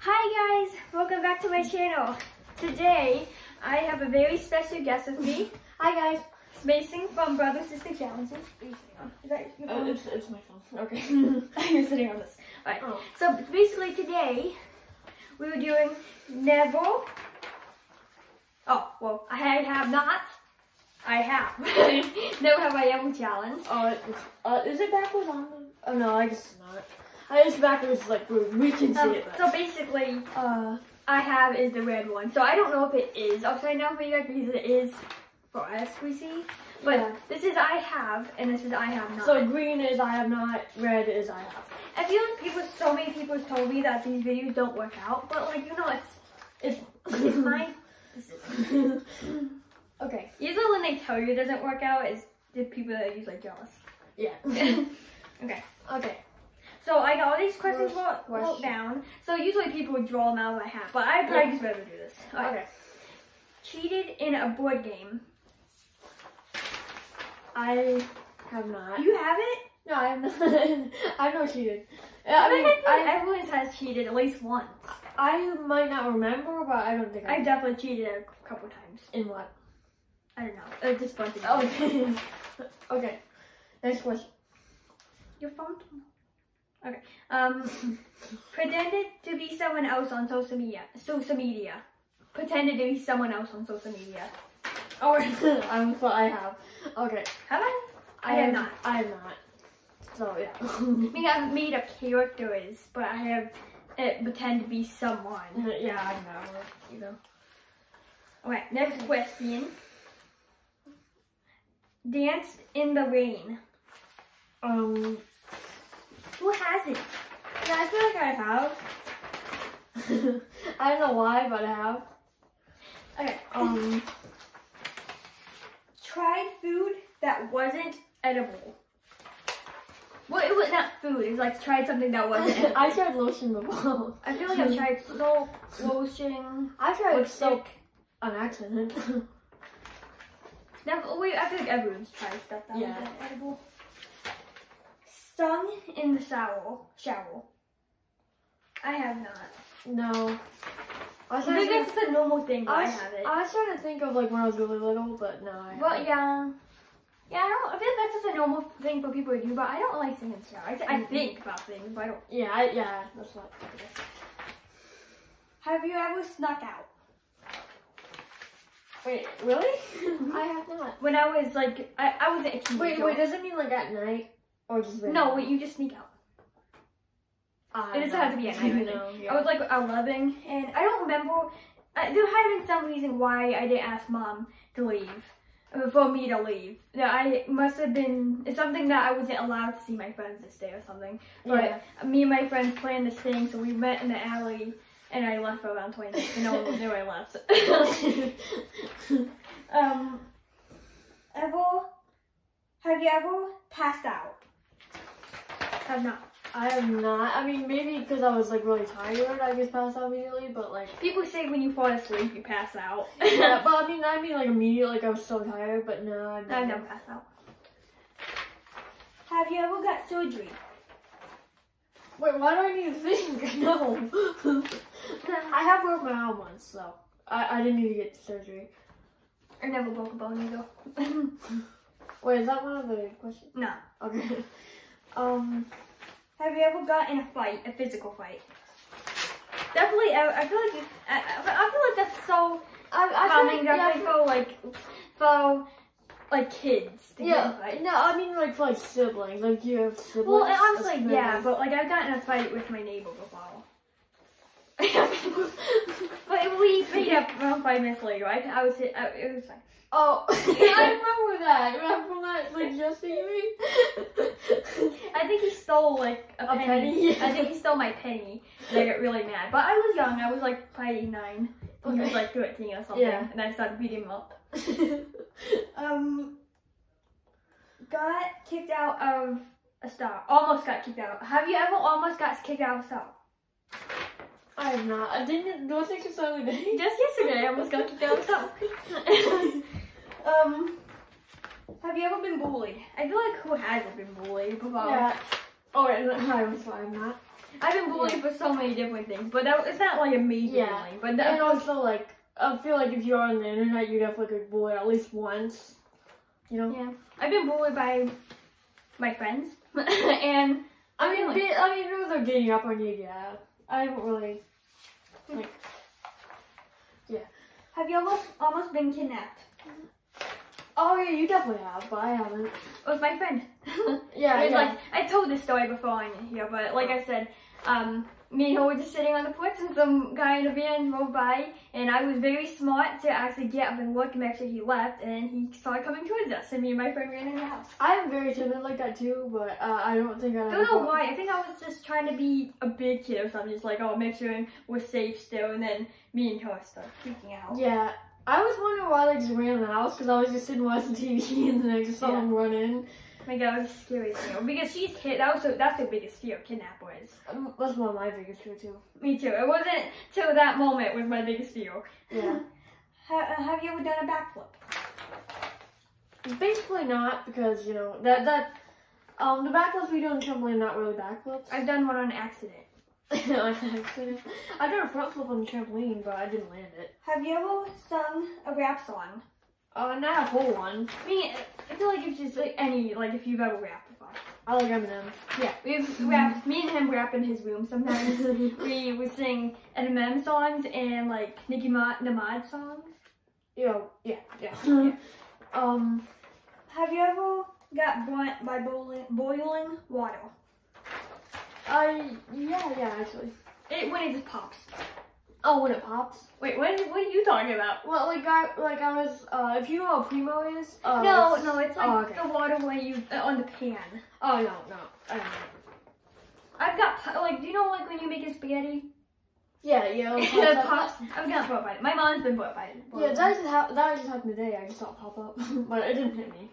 Hi guys, welcome back to my channel. Today, I have a very special guest with me. Hi guys, it's Mason from Brother Sister Challenges. Are you sitting on? Is that your Uh, phone? it's, it's my phone. Okay. You're sitting on this. Alright, Oh. so basically today, we were doing Neville. Oh, well, I have not. I have. Never have I ever challenge. Uh, uh, is it backwards on? Oh no, I guess it's not. I guess backwards like we, we can see Um, it. But... so basically, uh, I have is the red one. So I don't know if it is upside down for you guys because it is for us, we see. But Yeah. this is I have, and this is I have not. So green is I have not, red is I have. I feel like people, so many people have told me that these videos don't work out, but like you know, it's It's it's my. Okay. Usually when they tell you it doesn't work out, it's the people that are usually jealous. yeah. okay. okay. So I got all these questions wrote, down. So usually people would draw them out of my hat, but I'd probably Yeah. just rather do this. Okay. Okay. Cheated in a board game. I have not. You have it? No, I have not. I've not cheated. I I mean, I, everyone has cheated at least once. I might not remember, but I don't think I I've definitely cheated a couple times. In what? I don't know. Uh, just bunch of Okay. okay. Next question. Your phone. Okay. Um, pretended to be someone else on social media. Social media. Pretended to be someone else on social media. Oh, I'm so I have. Okay. Have I? I have not. I have not. So yeah. I mean, I've made up characters, but I have uh, pretend to be someone. yeah, I know. You know. Okay, next question. Danced in the rain. Um. Who has it? Yeah, I feel like I have. I don't know why, but I have. Okay. Um. Tried food that wasn't edible. Well, it was not food. It was like tried something that wasn't edible. I tried lotion before. I feel like I've tried soap, lotion. I tried Lipstick. soap on accident. Never, wait, I feel like everyone's tried stuff that Yeah. wasn't edible. Stung in the shower. Shower. I have not. no. I was I think that's a normal thing, but I I, was, have it. I was trying to think of like when I was really little, but no. I well, haven't. yeah. Yeah, I don't. I feel like that's just a normal thing for people to do, but I don't like singing shower. I, th- I Mhm. think about things, but I don't. Yeah, I, yeah, that's what. Have you ever snuck out? Wait, really? I have not. When I was like, I, I was a. Wait, wait, does it mean like at night or just No, wait, you just sneak out. I It doesn't have to be at night. I think. Yeah. I was like 11, and I don't remember. Uh, there had been some reason why I didn't ask mom to leave, uh, for me to leave. That I must have been something that I wasn't allowed to see my friends this day or something. But yeah. me and my friends planned this thing, so we met in the alley, and I left for around 20 minutes, and no one knew I left. um, ever, have you ever passed out? I have not. I have not. I mean, maybe because I was like really tired, I just passed out immediately. But like, People say when you fall asleep, you pass out. yeah. But I mean, I mean like immediately, like I was so tired. But no, I've I've never. never passed out. Have you ever got surgery? Wait, why do I need to think? No. I have broke my arm once, so I, I didn't need to get surgery. I never broke a bone either. Wait, is that one of the questions? no. Okay. Um. Have you ever got in a fight, a physical fight? Definitely, I, I feel like I, I feel like that's so I, I common. feel like- Definitely yeah, for like for like kids to get in Yeah, no, I mean like for like siblings, like you have siblings. Well, honestly, very- yeah, but like I've gotten in a fight with my neighbor before. but we made up around five minutes later. I, I was hit. I, it was fine. Oh, yeah, I remember that. Remember from that like yesterday? I think he stole like a, A penny. penny? I think he stole my penny, and I got really mad. But I was young. I was like probably nine. He was like thirteen or something, Yeah. and I started beating him up. Um, got kicked out of a star. Almost got kicked out. Have you ever almost got kicked out of a star? I have not. I didn't. Do I think it's the other day? Just yesterday, I almost got kicked out of a star. um, have you ever been bullied? I feel like who hasn't been bullied before? Yeah. Oh, no, I'm sorry, I'm not. I've been bullied for so many different things, but that, it's not like a major Yeah. bullying. But that, And also, like, I feel like if you're on the internet, you definitely get bullied at least once. You know? yeah, I've been bullied by my friends, and I mean, they, I mean, if they're getting up on you, yeah. I haven't really. Like. Yeah. Have you almost almost been kidnapped? Mm-hmm. Oh yeah, you definitely have, but I haven't. With my friend. Yeah, It was yeah. like I told this story before on here, but like I said, um, me and her were just sitting on the porch, and some guy in a van drove by, and I was very smart to actually get up and look and make sure he left, and he started coming towards us, and me and my friend ran in the house. I'm very timid like that too, but uh, I don't think I. I don't know why. I think I was just trying to be a big kid or something, just like oh, make sure we're safe still, and then me and her started freaking out. Yeah, I was wondering why they just ran in the house because I was just sitting watching TV and then I just saw Yeah. them run in. My God, it was scary as hell because she's kid. That was so, that's the biggest fear kidnap was. Um, That's one of my biggest fear too. Me too. It wasn't till that moment was my biggest fear. Yeah. Ha- have you ever done a backflip? Basically not because you know that that um the backflips we do on the trampoline are not really backflips. I've done one on accident. I've done a front flip on the trampoline, but I didn't land it. Have you ever sung a rap song? Uh, not a whole one. I mean, I feel like it's just like any, like if you've ever rapped before. I like Eminem. Yeah, we've rapped, me and him rap in his room sometimes. we would sing Eminem songs and like Nicki Ma- Minaj songs. Yo, yeah, yeah. Yeah. Um, Have you ever got burnt by boiling, boiling water? I yeah, yeah, actually. It, when it just pops. Oh, when it pops. Wait, what, what are you talking about? Well, like I like I was. Uh, if you know what primo is. Uh, no, no, it's like oh, okay. the water when you, uh, on the pan. Oh no, no. I don't know. I've got, like, do you know like when you make a spaghetti? Yeah, yeah. it pop pops. I've got burnt by it. My mom's been burnt by it. Yeah, that just that just happened today. I just saw it pop up, but it didn't hit me.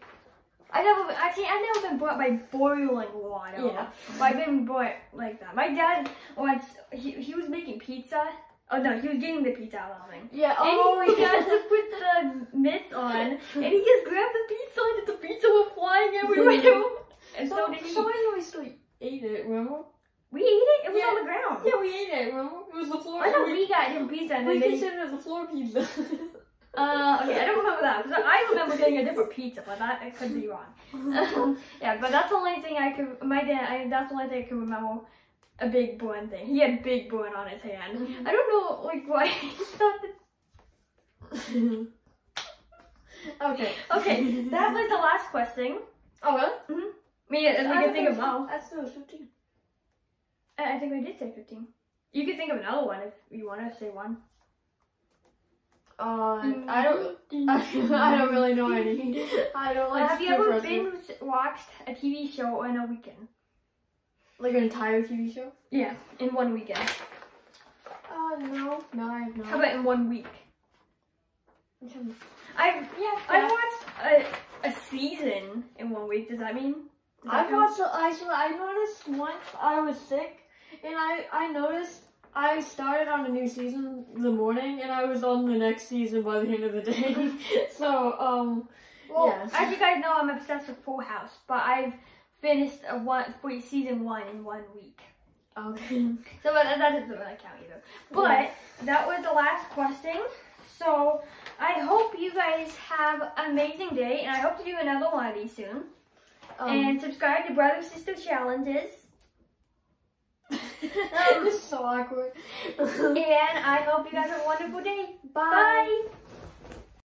I never, actually, I've never been burnt by boiling water. Yeah. But I've been burnt like that. My dad once, he, he was making pizza. Oh no, he was getting the pizza out of the. Yeah. And Oh, he yeah. forgot to put the mitts on, and he just grabbed the pizza and the pizza was flying everywhere. and so, So, did he. so I still ate it. Remember? we ate it. It was Yeah. on the ground. Yeah, we ate it. Remember? It was the floor. I thought we, we got him pizza and we then considered it as a floor pizza. Uh, okay, I don't remember that. I remember getting a different pizza, but that I could be wrong. yeah, but that's the only thing I could. My dad. I, that's the only thing I can remember. A big burn thing. He had big burn on his hand. I don't know, like why. he thought that- okay. okay, that was the last question. Oh really? Me, if we I can think of more. I still fifteen. I I think we did say fifteen. You could think of another one if you want to say one. Uh, I don't. I don't really know any. I don't like. Have you ever been watched a TV show in a weekend? like an entire TV show? Yeah, in one weekend. Uh, no, no, I have not. How about in one week? I've yeah, I've watched a, a season in one week. Does that mean? does that I've watched. I I noticed once I was sick, and I I noticed I started on a new season the morning, and I was on the next season by the end of the day. so um, Well, yeah. as you guys know, I'm obsessed with Full House, but I've finished a one for season one in one week. okay. So that, that doesn't really count either. But that was the last question. So I hope you guys have an amazing day, and I hope to do another one of these soon. Um, and subscribe to Brother Sister Challenges. This is so awkward. and I hope you guys have a wonderful day. Bye. Bye.